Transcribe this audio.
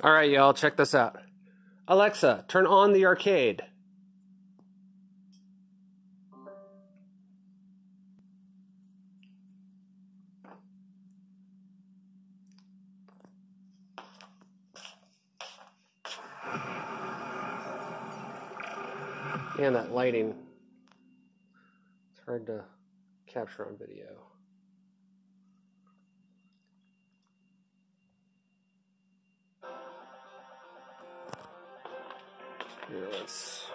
All right, y'all, check this out. Alexa, turn on the arcade. And that lighting, it's hard to capture on video. Yes.